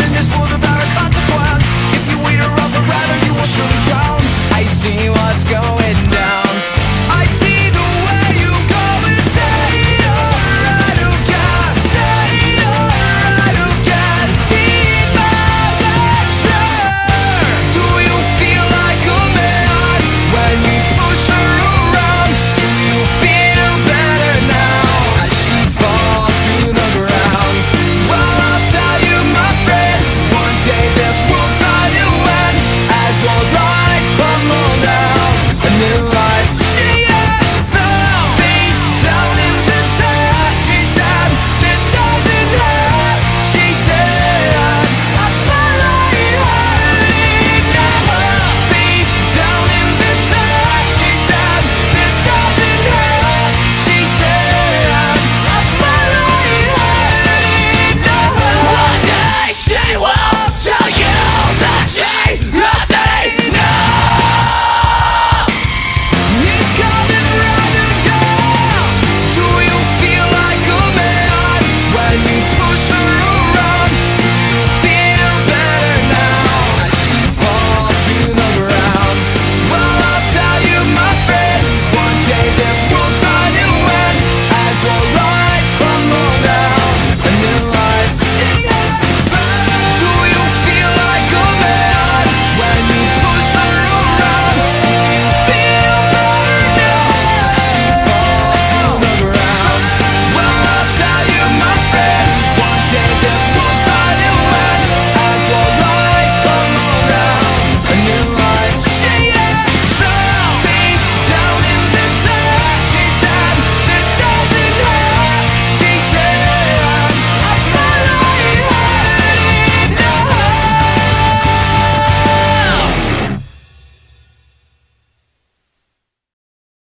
in this world of